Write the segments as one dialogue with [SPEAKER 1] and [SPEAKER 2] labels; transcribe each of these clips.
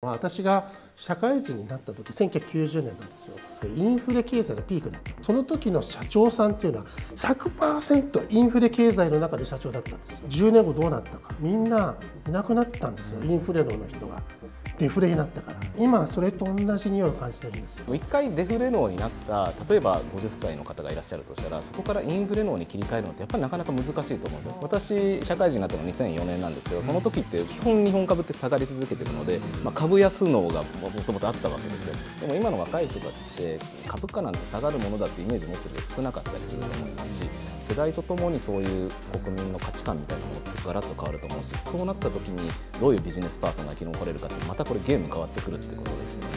[SPEAKER 1] 私が社会人になった時1990年なんですよ。インフレ経済のピークだった。その時の社長さんっていうのは100%インフレ経済の中で社長だったんですよ。10年後どうなったか。みんないなくなったんですよインフレ論の人が。デフレになったから。今それと同じ匂いを感じてるんですよ。
[SPEAKER 2] 一回デフレ脳になった例えば50歳の方がいらっしゃるとしたらそこからインフレ脳に切り替えるのってやっぱりなかなか難しいと思うんですよ。私社会人になったのは2004年なんですけどその時って基本日本株って下がり続けてるので、まあ、株安脳がもともとあったわけですよ。でも今の若い人たちって株価なんて下がるものだってイメージ持ってて少なかったりすると思いますし世代とともにそういう国民の価値観みたいなものってガラッと変わると思うしそうなった時にどういうビジネスパーソンが生き残れるかってまたこれゲーム変わってくるってことですよね。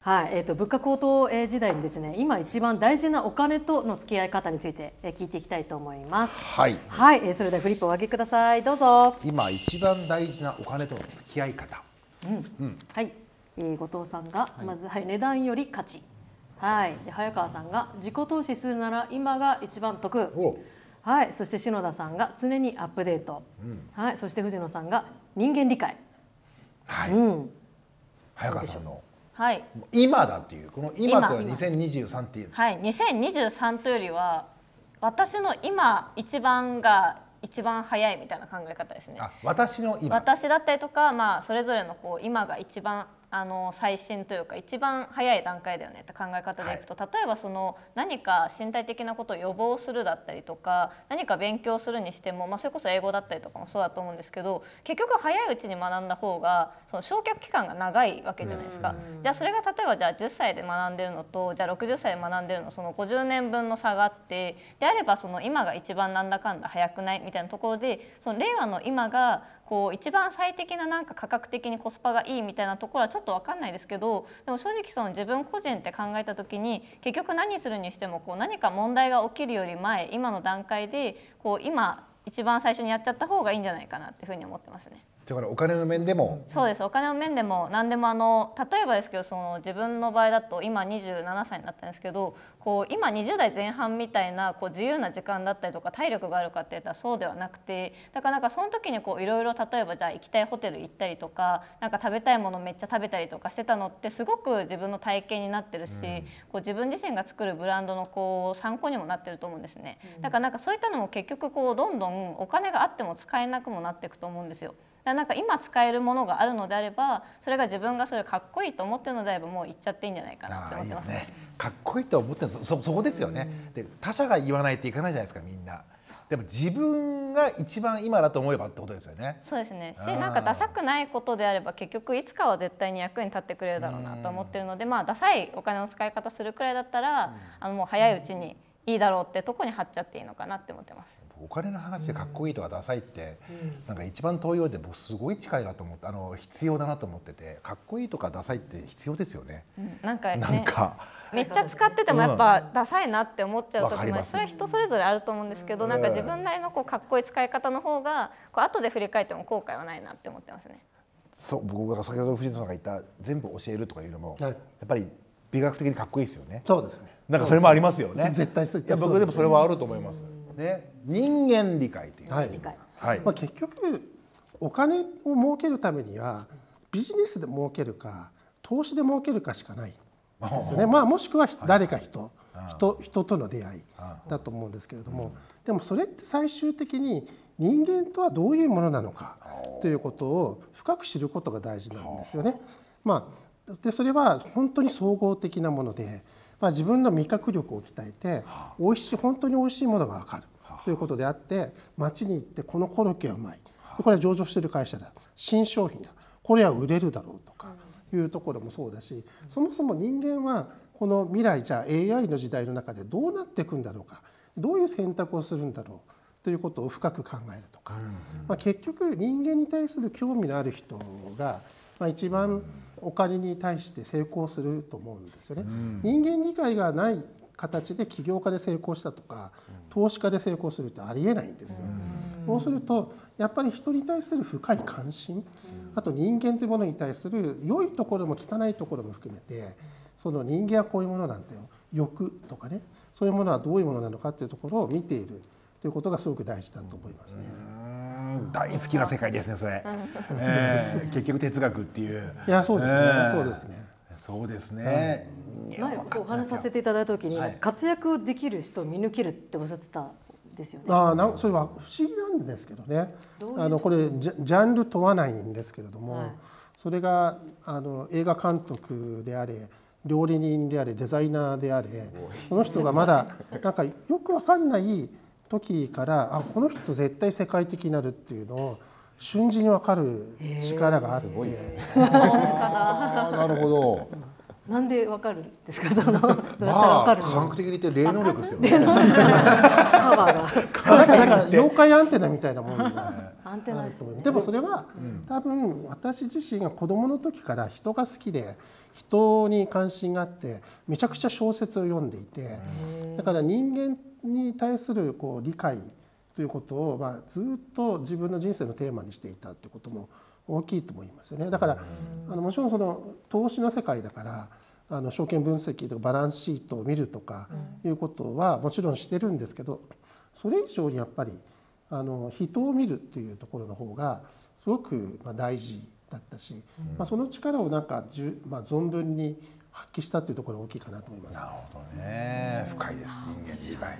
[SPEAKER 3] はい、えーと、物価高騰時代にですね。今一番大事なお金との付き合い方について聞いていきたいと思います。
[SPEAKER 4] はい、
[SPEAKER 3] はい、それではフリップをお上げください。どうぞ。
[SPEAKER 4] 今一番大事なお金との付き合い方。
[SPEAKER 3] うん、うん、はい、えー、後藤さんがまず、はい、はい、値段より価値はいで早川さんが自己投資するなら今が一番得はい、そして篠田さんが常にアップデート、うん、はい、そして藤野さんが人間理解。
[SPEAKER 4] はい。うん、早川さんの。
[SPEAKER 5] はい。
[SPEAKER 4] 今だっていうこの今とは2023っていう。
[SPEAKER 5] はい、2023というよりは私の今一番が一番早いみたいな考え方ですね。
[SPEAKER 4] 私の今。
[SPEAKER 5] 私だったりとか、まあそれぞれのこう今が一番あの最新というか一番早い段階だよねって考え方でいくと、はい、例えばその何か身体的なことを予防するだったりとか何か勉強するにしても、まあ、それこそ英語だったりとかもそうだと思うんですけど結局早いうちに学んだ方がその焼却期間が長いわけじゃないですか。じゃあそれが例えばじゃあ10歳で学んでるのとじゃあ60歳で学んでるのその50年分の差があってであればその今が一番なんだかんだ早くないみたいなところでその令和の今がこう一番最適ななんか価格的にコスパがいいみたいなところはちょっと分かんないですけどでも正直その自分個人って考えた時に結局何するにしてもこう何か問題が起きるより前今の段階でこう今一番最初にやっちゃった方がいいんじゃないかなっていうふうに思ってますね。
[SPEAKER 4] だからお金の面でも
[SPEAKER 5] そうですお金の面でも何でもあの例えばですけどその自分の場合だと今27歳になったんですけどこう今20代前半みたいなこう自由な時間だったりとか体力があるかっていったらそうではなくてだからなんかその時にいろいろ例えばじゃあ行きたいホテル行ったりとかなんか食べたいものめっちゃ食べたりとかしてたのってすごく自分の体験になってるし、うん、こう自分自身が作るブランドのこう参考にもなってると思うんですね。だからなんかそういったのも結局こうどんどんお金があっても使えなくもなっていくと思うんですよ。なんか今使えるものがあるのであればそれが自分がそれかっこいいと思ってるのであればもう言っちゃっていいんじゃないかなって思ってますね。
[SPEAKER 4] かっこいいと思ってるそそこですよね、で他者が言わないといかないじゃないですかみんな。でも自分が一番今だと思えばってことですよね。
[SPEAKER 5] そうですね。し、なんかダサくないことであれば結局いつかは絶対に役に立ってくれるだろうなと思ってるので、まあダサいお金の使い方するくらいだったら、あのもう早いうちにいいだろうってとこに貼っちゃっていいのかなって思ってます。
[SPEAKER 4] お金の話でかっこいいとかダサいって、なんか一番遠いようで僕すごい近いなと思ってあの必要だなと思っててかっこいいとかダサいって必要ですよね。
[SPEAKER 5] うん、なんか、ね、なんかめっちゃ使っててもやっぱダサいなって思っちゃう時もそれは人それぞれあると思うんですけど、なんか自分なりのこうかっこいい使い方の方がこう後で振り返っても後悔はないなって思ってますね。
[SPEAKER 4] そう僕が先ほど藤野さんが言った全部教えるとかいうのも、はい、やっぱり美学的にかっこいいですよね。
[SPEAKER 1] そうですよね。
[SPEAKER 4] なんかそれもありますよね。
[SPEAKER 1] 絶対そうい
[SPEAKER 4] や僕でもそれはあると思います。ね、人間理解という、はい、
[SPEAKER 1] はい、まあ結局お金を儲けるためにはビジネスで儲けるか投資で儲けるかしかない。ですよね。まあもしくは誰か人、はい、人人との出会いだと思うんですけれども、でもそれって最終的に人間とはどういうものなのかということを深く知ることが大事なんですよね。まあでそれは本当に総合的なものでまあ、自分の味覚力を鍛えて美味しい本当に美味しいものが分かる。ということであって街に行ってこのコロッケはうまい。これは上場している会社だ。新商品だ。これは売れるだろうとかいうところもそうだしそもそも人間はこの未来じゃあ AI の時代の中でどうなっていくんだろうか。どういう選択をするんだろう。ということを深く考えるとか、まあ、結局人間に対する興味のある人が、まあ、一番お金に対して成功すると思うんですよね。人間理解がない形で起業家で成功したとか投資家で成功するってありえないんですよ。そうするとやっぱり人に対する深い関心あと人間というものに対する良いところも汚いところも含めてその人間はこういうものなんだよ。欲とかね。そういうものはどういうものなのかっていうところを見ているということがすごく大事だと思いますね。
[SPEAKER 4] ん大好きな世界ですねそれ、えー結局哲学っていう。
[SPEAKER 1] いやそうですね、
[SPEAKER 4] えー
[SPEAKER 1] そうですね。
[SPEAKER 4] そうですね、い。や
[SPEAKER 3] 前お話しさせていただいた時に、
[SPEAKER 4] はい。
[SPEAKER 3] 活躍できる人を見抜けるっておっしゃってたんですよね。
[SPEAKER 1] ああなんそれは不思議なんですけどね。
[SPEAKER 3] どういう
[SPEAKER 1] あのこれジャジャンル問わないんですけれども、
[SPEAKER 3] はい。
[SPEAKER 1] それがあの映画監督であれ料理人であれデザイナーであれその人がまだなんかよくわかんない時からあこの人絶対世界的になるっていうのを瞬時にわかる力があって、
[SPEAKER 4] あーなるほど。
[SPEAKER 3] なんでわかるんですか？そのどうやったら
[SPEAKER 4] ま
[SPEAKER 3] わかるの？
[SPEAKER 4] あ科学的に言って霊能力ですよね。
[SPEAKER 3] パワーが。
[SPEAKER 1] なんか妖怪アンテナみたいなものが
[SPEAKER 3] アンテナですよね。
[SPEAKER 1] でもそれは多分私自身が子どもの時から人が好きで人に関心があってめちゃくちゃ小説を読んでいてだから人間に対するこう理解ということをまあずっと自分の人生のテーマにしていたってことも大きいと思いますよね。だからあのもちろんその投資の世界だからあの証券分析とかバランスシートを見るとかいうことはもちろんしてるんですけどそれ以上にやっぱりあの人を見るっていうところの方がすごくまあ大事だったし、まあ、その力をなんかじゅ、まあ、存分に発揮したっていうところが大きいかなと思います。
[SPEAKER 4] なるほどね。深いです。人間理解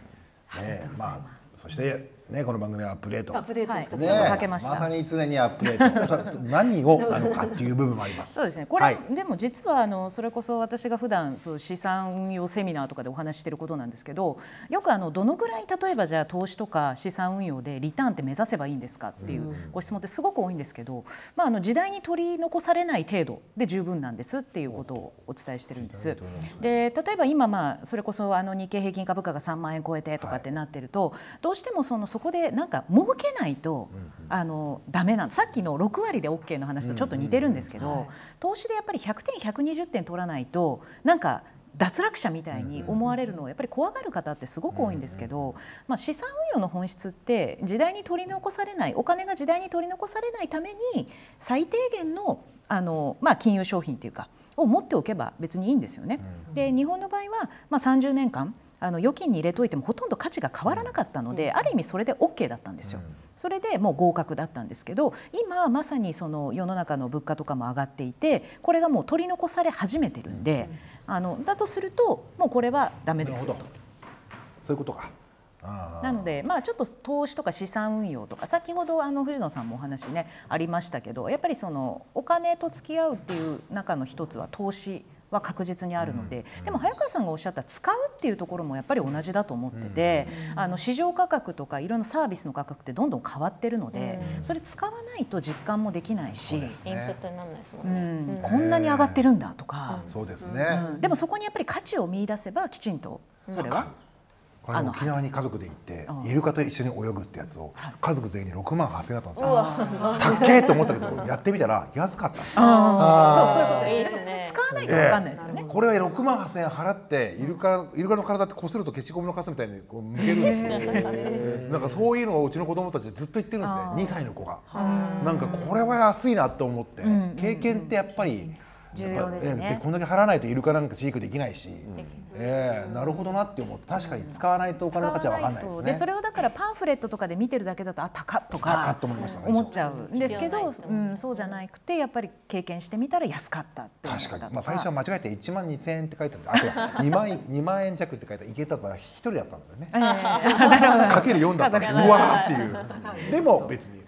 [SPEAKER 4] ねまあそしてねこの番組はアップデート。
[SPEAKER 3] アップデート。
[SPEAKER 4] ね
[SPEAKER 6] かけました。
[SPEAKER 4] まさに常にアップデート。何をなのかっていう部分もあります。
[SPEAKER 6] そうですね。これ、
[SPEAKER 4] はい。
[SPEAKER 6] でも実はあのそれこそ私が普段そう資産運用セミナーとかでお話ししてることなんですけどよくあのどのぐらい例えばじゃあ投資とか資産運用でリターンって目指せばいいんですかっていうご質問ってすごく多いんですけど、まあ、あの時代に取り残されない程度で十分なんですっていうことをお伝えしてるんです。で例えば今まあそれこそあの日経平均株価が3万円超えてとかってなってると、どうしてもそのそこでなんか儲けないと、あのダメなんさっきの6割で OK の話とちょっと似てるんですけど、投資でやっぱり100点120点取らないとなんか脱落者みたいに思われるのをやっぱり怖がる方ってすごく多いんですけど、まあ、資産運用の本質って時代に取り残されないお金が時代に取り残されないために最低限のあの、まあ、金融商品っていうかを持っておけば別にいいんですよね。で日本の場合は、まあ、30年間あの預金に入れといてもほとんど価値が変わらなかったので、ある意味それで OK だったんですよ。それでもう合格だったんですけど今まさにその世の中の物価とかも上がっていてこれがもう取り残され始めてるんで、あのだとするともうこれはダメですよと。
[SPEAKER 4] そういうことか。あ
[SPEAKER 6] なので、まあ、ちょっと投資とか資産運用とか先ほどあの藤野さんもお話ねありましたけどやっぱりそのお金と付き合うっていう中の一つは投資は確実にあるので、でも早川さんがおっしゃった使うっていうところもやっぱり同じだと思ってて、あの市場価格とかいろんなサービスの価格ってどんどん変わってるので、それ使わないと実感もできないし、
[SPEAKER 5] インプットにならないですも
[SPEAKER 6] うん。
[SPEAKER 5] ね。
[SPEAKER 6] ん、こんなに上がってるんだとか、
[SPEAKER 4] そうですね、
[SPEAKER 6] うん。でもそこにやっぱり価値を見出せばきちんとそれは。あの
[SPEAKER 4] 沖縄に家族で行ってイルカと一緒に泳ぐってやつを家族全員に6万8000円だったんですよ。たっけーと思ったけど やってみたら安かったんですよ。
[SPEAKER 6] そうそういうこと
[SPEAKER 5] いい
[SPEAKER 6] で
[SPEAKER 5] ですすね
[SPEAKER 6] それ使わないと分かんないですよね。
[SPEAKER 4] これは6万8000円払ってイルカイルカの体ってこすると消しゴムのカスみたいにこう向けるんですよ。なんかそういうのをうちの子供たちでずっと言ってるんですね。2歳の子が。なんかこれは安いなと思って。経験ってやっぱり。
[SPEAKER 6] 重要ですね。
[SPEAKER 4] こんだけ払わないとイルカなんか飼育できないし、ええなるほどなって思って確かに使わないとお金の価値は分かんないですね。
[SPEAKER 6] でそれをだからパンフレットとかで見てるだけだとあ高っとか
[SPEAKER 4] と思いました
[SPEAKER 6] 思っちゃう。んですけどうん、そうじゃなくてやっぱり経験してみたら安かったって
[SPEAKER 4] 確かに、まあ、最初は間違えて1万2000円って書いてあるんですあ違う。2万円2万円弱って書いていけたのが1人だったんですよね。
[SPEAKER 6] ええ。
[SPEAKER 4] かける4だったんで うわーっていう。でも別に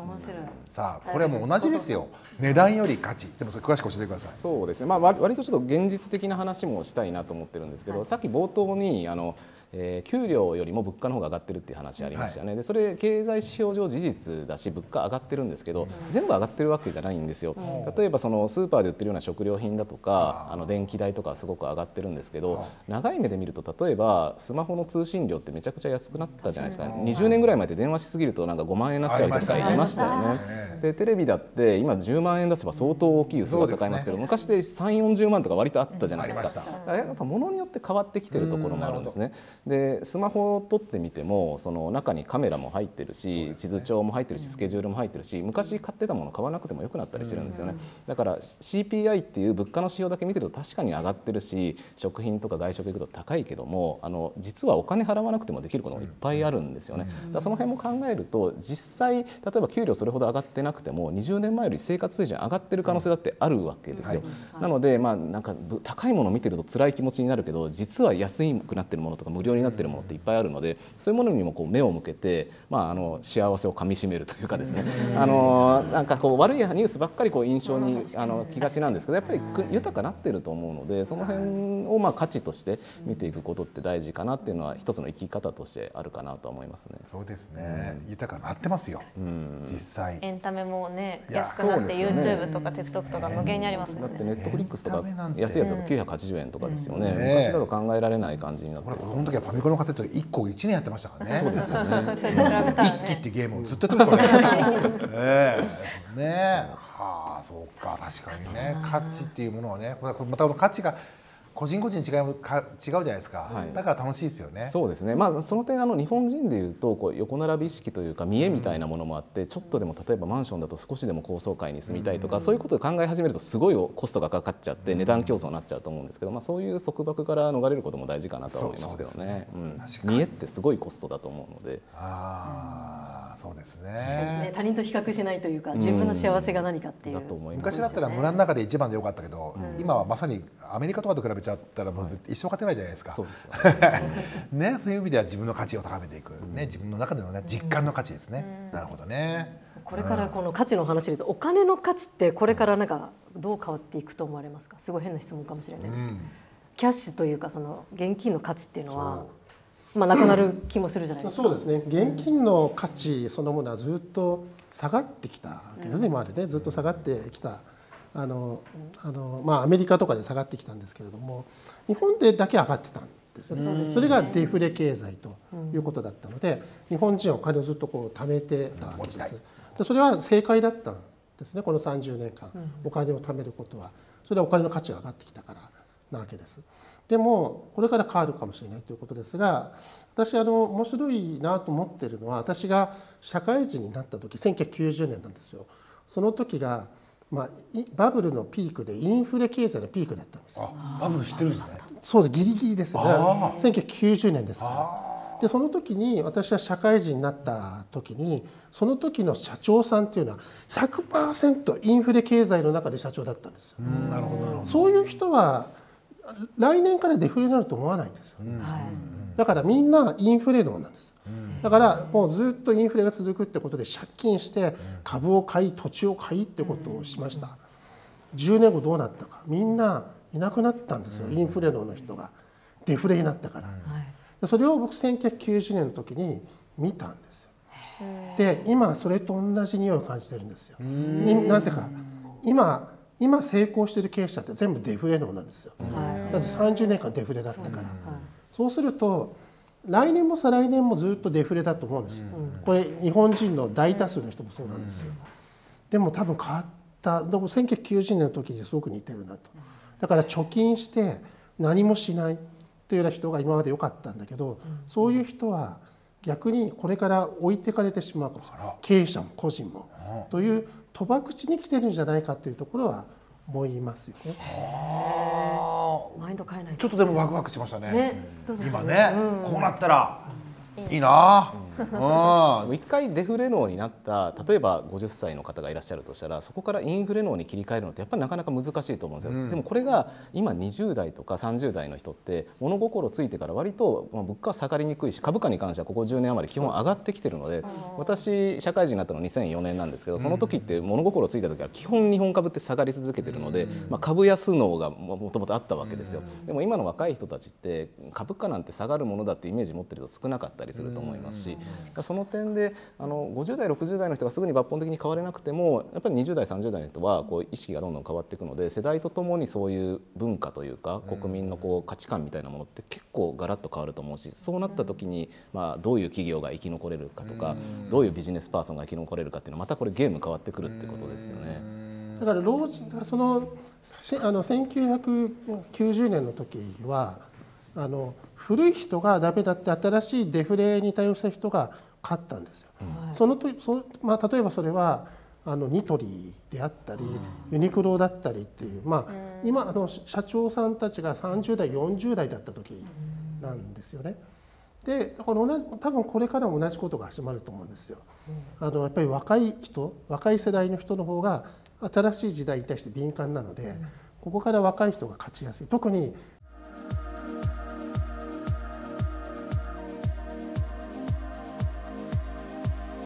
[SPEAKER 3] 面白い。
[SPEAKER 4] さあこれはもう同じですよ。値段より価値。でもそれ詳しく教えてください。
[SPEAKER 2] そうですね、まあ、割割とちょっと現実的な話もしたいなと思ってるんですけど、さっき冒頭にあの、えー給料よりも物価の方が上がってるっていう話ありましたよね、でそれ経済指標上事実だし物価上がってるんですけど、全部上がってるわけじゃないんですよ、例えばそのスーパーで売ってるような食料品だとかあの電気代とかはすごく上がってるんですけど長い目で見ると例えばスマホの通信料ってめちゃくちゃ安くなったじゃないですか。20年ぐらい前って電話しすぎるとなんか5万円になっちゃうとか言いましたよね。でテレビだって今10万円出せば相当大きい薄が買えますけど、昔で3 4 0万とか割とあったじゃないですか。やっぱ物によって変わってきてるところもあるんですね。でスマホを撮ってみてもその中にカメラも入ってるし、地図帳も入ってるしスケジュールも入ってるし昔買ってたもの買わなくてもよくなったりしてるんですよね、だから CPI っていう物価の指標だけ見てると確かに上がってるし食品とか外食行くと高いけどもあの実はお金払わなくてもできることもいっぱいあるんですよね、だその辺も考えると実際例えば給料それほど上がってなくても20年前より生活水準上がってる可能性だってあるわけですよ、なのでまあなんかぶ高いものを見てると辛い気持ちになるけど実は安くなってるものとか無料になってるものっていっぱいあるのでそういうものにもこう目を向けて、まあ、あの幸せをかみしめるというかですね。あのなんかこう悪いニュースばっかりこう印象にあの気がちなんですけどやっぱりく豊かなってると思うのでその辺をまあ価値として見ていくことって大事かなっていうのは一つの生き方としてあるかなと思いますね。
[SPEAKER 4] そうですね、豊かになってますよ、実際。
[SPEAKER 5] エンタメもね安くなって
[SPEAKER 2] ね。
[SPEAKER 5] YouTube とか TikTok とか無限にありますよね。
[SPEAKER 2] だってネットフリックスとか安いやつだと980円とかですよね、
[SPEAKER 4] ね
[SPEAKER 2] 昔だと考えられない感じになって
[SPEAKER 4] 俺子供の時はファミコンのカセット1個1年やってましたからね。
[SPEAKER 2] そうですよね。
[SPEAKER 4] 一機っ
[SPEAKER 5] ね
[SPEAKER 4] てゲームをずっとやってましたからね。ね。はあそうか。確かにね。価値っていうものはねまたまたこの価値が個人個人違うか違うじゃないですか、
[SPEAKER 2] はい。
[SPEAKER 4] だから楽しいですよね。
[SPEAKER 2] そうですね、まあ、その点あの日本人でいうとこう横並び意識というか見栄みたいなものもあって、ちょっとでも例えばマンションだと少しでも高層階に住みたいとか、そういうことを考え始めるとすごいコストがかかっちゃって値段競争になっちゃうと思うんですけど、まあ、そういう束縛から逃れることも大事かなとは思いますけど
[SPEAKER 4] そうそう
[SPEAKER 2] ね。うんってすごいコストだと思うので。
[SPEAKER 4] ああそうです
[SPEAKER 3] ね。
[SPEAKER 4] ね。
[SPEAKER 3] 他人と比較しないというか自分の幸せが何かっていう
[SPEAKER 2] だと思います。
[SPEAKER 4] 昔だったら村の中で一番でよかったけど、今はまさにアメリカとかと比べちゃったらもう一生勝てないじゃないですか。
[SPEAKER 2] そうですよ
[SPEAKER 4] ね、そういう意味では自分の価値を高めていく、ね、自分の中でのね実感の価値ですね。なるほどね。
[SPEAKER 3] これからこの価値の話で言うとお金の価値ってこれからなんかどう変わっていくと思われますか？すごい変な質問かもしれないです、キャッシュというかその現金の価値っていうのはまあなくなる気もするじゃないですか、
[SPEAKER 1] そうですね。現金の価値そのものはずっと下がってきたわけですね、今までね。ずっと下がってきた。あのあの、まあ、アメリカとかで下がってきたんですけれども日本でだけ上がってたんですね。それがデフレ経済ということだったので、日本人はお金をずっとこう貯めてたわけです。でそれは正解だったんですね。この30年間、お金を貯めることは。それはお金の価値が上がってきたからなわけです。でもこれから変わるかもしれないということですが私あの面白いなと思っているのは私が社会人になった時1990年なんですよその時が、まあ、いバブルのピークでインフレ経済のピークだったんですよ。
[SPEAKER 4] あバブル知ってるんですね。
[SPEAKER 1] そうギリギリですね
[SPEAKER 4] あ
[SPEAKER 1] 1990年ですから。でその時に私は社会人になった時にその時の社長さんっていうのは100%インフレ経済の中で社長だったんですよ。
[SPEAKER 4] うんなるほどなるほど。
[SPEAKER 1] そういう人は来年からデフレになると思わないんですよ。
[SPEAKER 3] はい
[SPEAKER 1] だからみんなインフレ脳なんです。だからもうずっとインフレが続くってことで借金して株を買い土地を買いってことをしました。10年後どうなったかみんないなくなったんですよインフレ脳の人がデフレになったから。
[SPEAKER 3] はい
[SPEAKER 1] でそれを僕1990年の時に見たんですよ。で今それと同じ匂いを感じてるんですよ。になぜか今今成功している経営者って全部デフレ脳なんですよ。
[SPEAKER 3] はい。
[SPEAKER 1] だって30年間デフレだったから。
[SPEAKER 3] はい
[SPEAKER 1] そうすると来年も再来年もずっとデフレだと思うんですよ。これ日本人の大多数の人もそうなんですよ。でも多分変わった。でも1990年の時にすごく似てるなと。だから貯金して何もしないというような人が今まで良かったんだけど、そういう人は逆にこれから置いてかれてしまうかもしれない。経営者も個人も。という賭博地に来てるんじゃないかというところは思いますよね。
[SPEAKER 3] マインド変えない
[SPEAKER 4] ちょっとでもワクワクしましたね。
[SPEAKER 3] ね
[SPEAKER 4] 今ね、こうなったら。いいな。
[SPEAKER 2] もう一回デフレ脳になった例えば50歳の方がいらっしゃるとしたらそこからインフレ脳に切り替えるのってやっぱりなかなか難しいと思うんですよ、でもこれが今20代とか30代の人って物心ついてから割とまあ物価は下がりにくいし株価に関してはここ10年余り基本上がってきてるので私社会人になったの2004年なんですけどその時って物心ついた時は基本日本株って下がり続けてるので、まあ、株安脳がもともとあったわけですよ。でも今の若い人たちって株価なんて下がるものだってイメージ持ってると少なかったりすると思いますしその点であの50代60代の人がすぐに抜本的に変われなくてもやっぱり20代30代の人はこう意識がどんどん変わっていくので世代とともにそういう文化というか国民のこう価値観みたいなものって結構ガラッと変わると思うしそうなった時にまあどういう企業が生き残れるかとかどういうビジネスパーソンが生き残れるかっていうのはまたこれゲーム変わってくるってことですよね。
[SPEAKER 1] だから老人そのせあの1990年の時はあの古い人がダメだって新しいデフレに対応した人が勝ったんですよ。そのとそまあ、例えばそれはあのニトリであったり、ユニクロだったりっていう、まあ、今あの社長さんたちが30代40代だった時なんですよね。でこの同じ多分これからも同じことが始まると思うんですよ。あのやっぱり若い人若い世代の人の方が新しい時代に対して敏感なので、ここから若い人が勝ちやすい特に